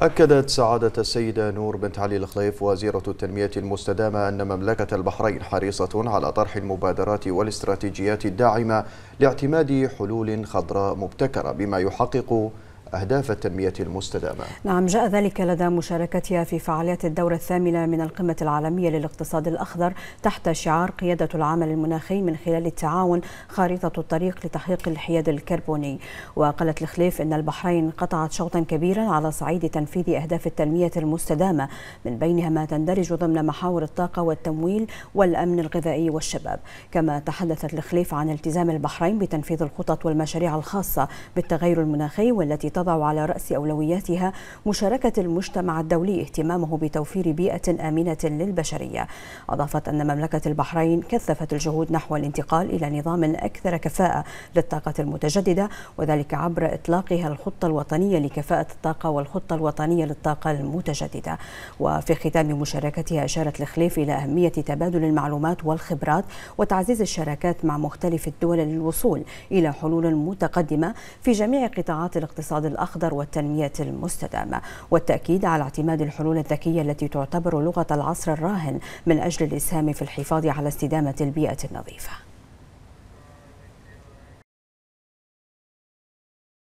أكدت سعادة السيدة نور بنت علي الخليف وزيرة التنمية المستدامة أن مملكة البحرين حريصة على طرح المبادرات والاستراتيجيات الداعمة لاعتماد حلول خضراء مبتكرة بما يحقق أهداف التنمية المستدامة. نعم جاء ذلك لدى مشاركتها في فعاليات الدورة الثامنة من القمة العالمية للاقتصاد الأخضر تحت شعار قيادة العمل المناخي من خلال التعاون خارطة الطريق لتحقيق الحياد الكربوني. وقالت الخليف أن البحرين قطعت شوطا كبيرا على صعيد تنفيذ أهداف التنمية المستدامة من بينها ما تندرج ضمن محاور الطاقة والتمويل والأمن الغذائي والشباب. كما تحدثت الخليف عن التزام البحرين بتنفيذ الخطط والمشاريع الخاصة بالتغير المناخي والتي تضع على رأس أولوياتها مشاركة المجتمع الدولي اهتمامه بتوفير بيئة آمنة للبشرية. أضافت أن مملكة البحرين كثفت الجهود نحو الانتقال إلى نظام أكثر كفاءة للطاقة المتجددة وذلك عبر إطلاقها الخطة الوطنية لكفاءة الطاقة والخطة الوطنية للطاقة المتجددة. وفي ختام مشاركتها أشارت الخليف إلى أهمية تبادل المعلومات والخبرات وتعزيز الشراكات مع مختلف الدول للوصول إلى حلول متقدمة في جميع قطاعات الاقتصاد الأخضر والتنمية المستدامة والتأكيد على اعتماد الحلول الذكية التي تعتبر لغة العصر الراهن من أجل الإسهام في الحفاظ على استدامة البيئة النظيفة.